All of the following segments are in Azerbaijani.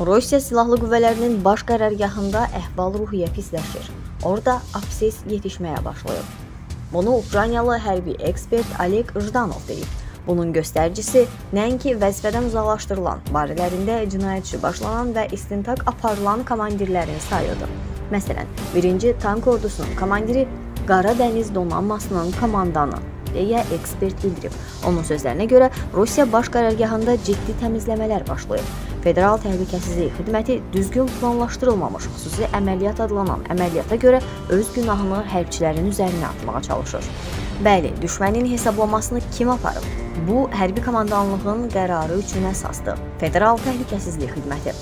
Rusiya Silahlı Qüvvələrinin baş qərargahında əhval-ruhiyyə pisləşir. Orada abses yetişməyə başlayıb. Bunu Ukraynalı hərbi ekspert Oleg Jdanov deyib. Bunun göstəricisi nəinki vəzifədən uzaqlaşdırılan, barələrində cinayət işi başlanan və istintaq aparılan komandirlərin sayıdır. Məsələn, 1-ci tank ordusunun komandiri Qara Dəniz donanmasının komandanı deyə ekspert bildirib. Onun sözlərinə görə Rusiya baş qərargahında ciddi təmizləmələr başlayıb. Federal Təhlükəsizlik Xidməti düzgün planlaşdırılmamış xüsusi əməliyyat adlanan əməliyyata görə öz günahını hərbçilərin üzərinə atmağa çalışır. Bəli, düşmənin hesablamasını kim aparıb? Bu hərbi komandanlığın qərarı üçün əsasdır. Federal Təhlükəsizlik Xidməti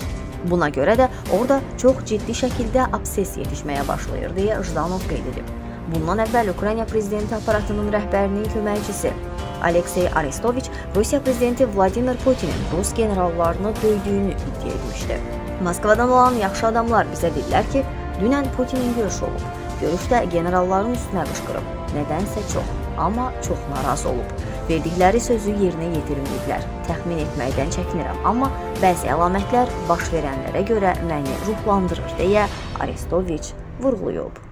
Buna görə də orada çox ciddi şəkildə abses yetişməyə başlayır deyə Jdanov qeyd edib. Bundan əvvəl Ukrayna prezidenti aparatının rəhbərinin köməkçisi Aleksey Arestoviç Rusiya prezidenti Vladimir Putinin rus generallarını döydüyünü iddia etmişdi. Moskvadan olan yaxşı adamlar bizə dedilər ki, dünən Putinin görüşü olub. Görüşdə generalların üstünə qışqırıb. Nədənsə çox, amma çox narazı olub. Verdikləri sözü yerinə yetirməyiblər. Təxmin etməkdən çəkinirəm, amma bəzi əlamətlər baş verənlərə görə məni ruhlandırır deyə Arestoviç vurğulayıb.